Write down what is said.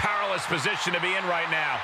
powerless position to be in right now.